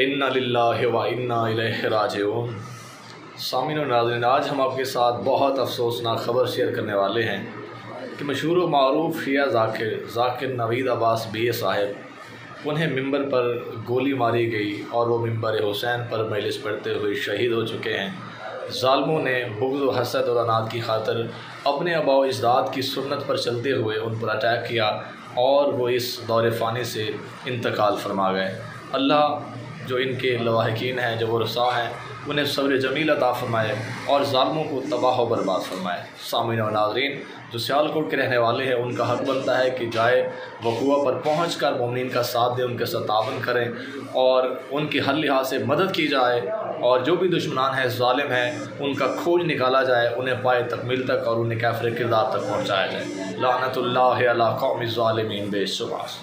इन्ना लिल्लाहि व इन्ना राजिऊन। सामिन नाज़रीन, आज हम आपके साथ बहुत अफसोसनाक ख़बर शेयर करने वाले हैं कि मशहूर व मरूफ शिया जाकिर जाकिर नवीद अब्बास बी साहब, उन्हें मंबर पर गोली मारी गई और वो मंबर हुसैन पर मजलिस पढ़ते हुए शहीद हो चुके हैं। ालमों ने बुग्ज़ हसद और अनाद की खातर अपने अबाव इजदाद की सुन्नत पर चलते हुए उन पर अटैक किया और वो इस दौर फ़ानी से इंतकाल फरमा गए। अल्लाह जो इनके लवाहकिन हैं, जो वसा हैं, उन्हें सब्र जमील अता फ़रमाए और ालमों को तबाह बर्बाद फरमाए। सामिन व नाजरीन, जो सियालकोट के रहने वाले हैं, उनका हक बनता है कि जाए, वकुआ पर पहुँच कर ममिन का साथ दें, उनके साथ तावन करें और उनकी हर लिहाज से मदद की जाए और जो भी दुश्मनान हैं ालिम हैं, उनका खोज निकाला जाए, उन्हें पाए तकमील तक और उन्हें कैफर किरदार तक पहुँचाया जाए। लानतुल्ला कौमी ालमीन बेशुबास